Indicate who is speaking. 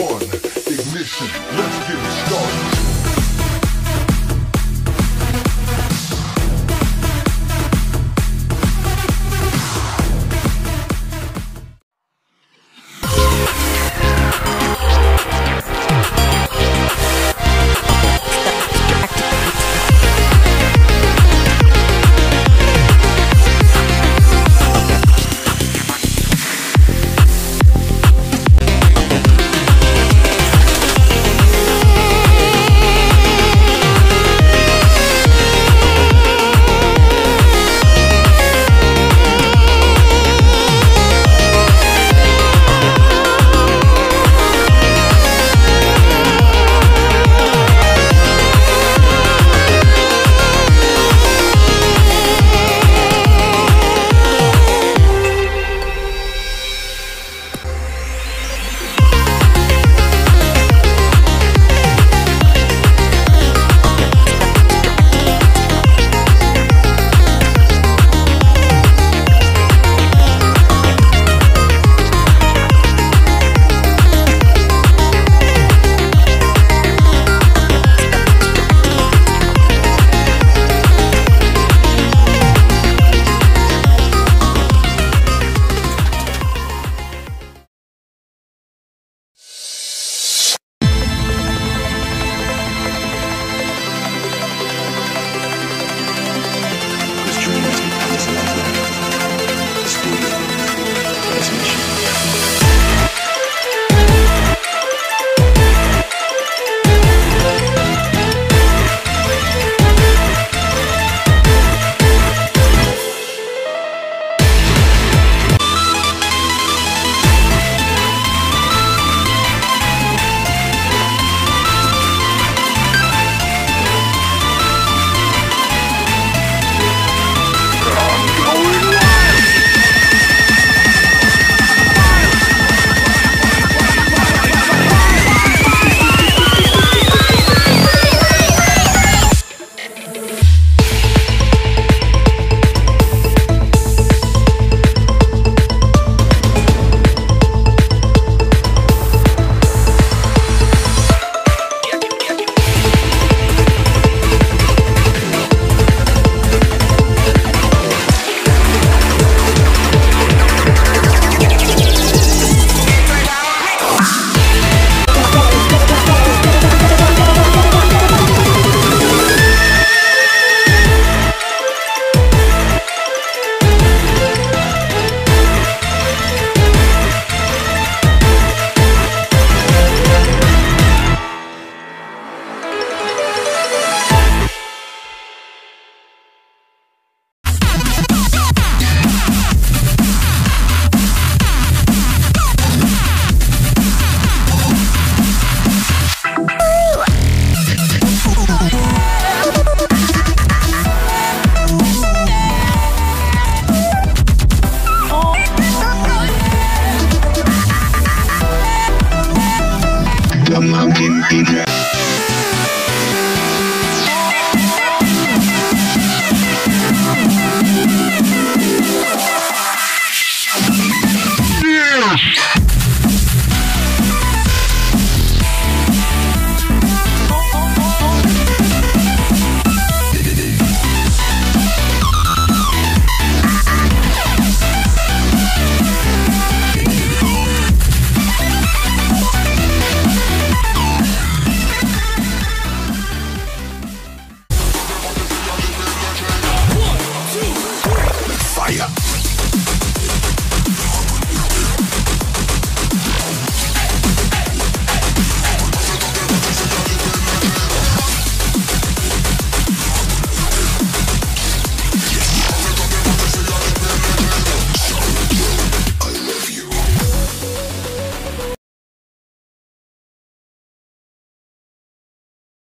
Speaker 1: one, ignition, let's get it started.